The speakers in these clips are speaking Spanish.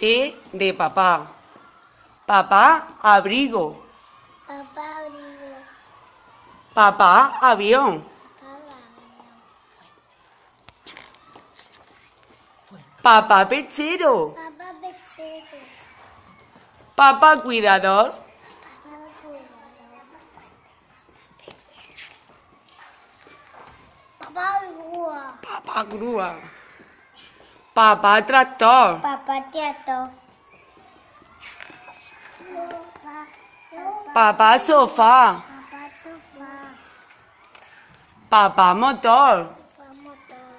P de papá. Papá, abrigo. Papá abrigo. Papá, avión. Papá Papá, pechero. Papá pechero. Papá, cuidador. Papá cuidador. Papá grúa. Papá, grúa. Papá, tractor. Papá teatro. Papá. Sofá. Papá tufá. Papá, motor. Papá motor.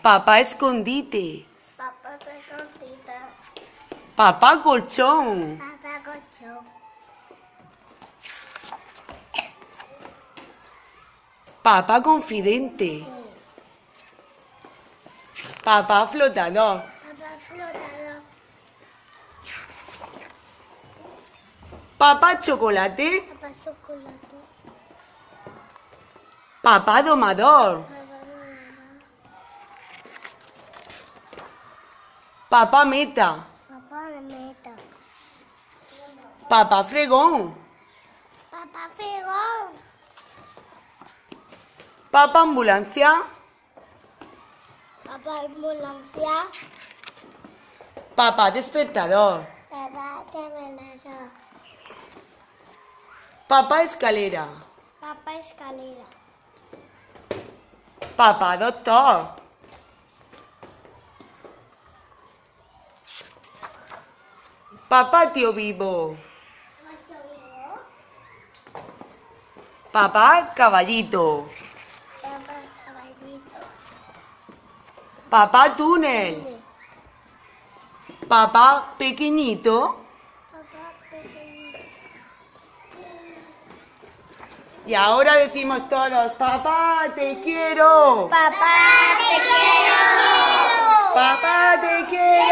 Papá, escondite. Papá pecontita. Papá, colchón. Papá cochón. Papá, confidente. Papá, flotador. Papá flotador. Papá, chocolate. Papá chocolate. Papá, domador. Papá banana. Papá, meta. Papá meta. Papá, fregón. Papá fregón. Papá, ambulancia. Papá ambulancia. Papá, despertador. Papá terminador. Papá, escalera. Papá escalera. Papá, doctor. Papá, tío vivo. Papá, caballito. Papá túnel. Papá pequeñito. Papá pequeñito. Y ahora decimos todos, papá te quiero. Papá te quiero. Papá te quiero.